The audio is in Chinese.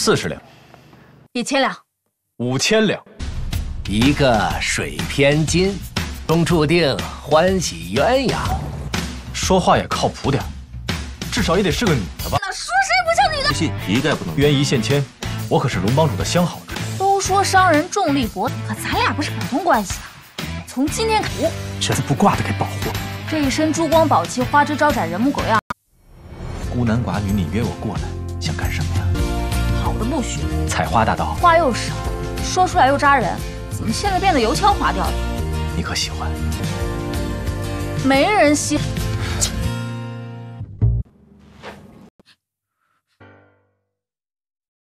四十两，一千两，五千两。一个水偏金，终注定欢喜鸳鸯。说话也靠谱点，至少也得是个女的吧？那说谁不像女的？不信一概不能。冤一线牵，我可是龙帮主的相好人。都说商人重利薄，可咱俩不是普通关系啊！从今天起，这次不挂的给保护。这一身珠光宝气、花枝招展、人模狗样，孤男寡女，你约我过来，想干什么不许，采花大盗，话又少，说出来又扎人。怎么现在变得油腔滑调了？你可喜欢？没人喜。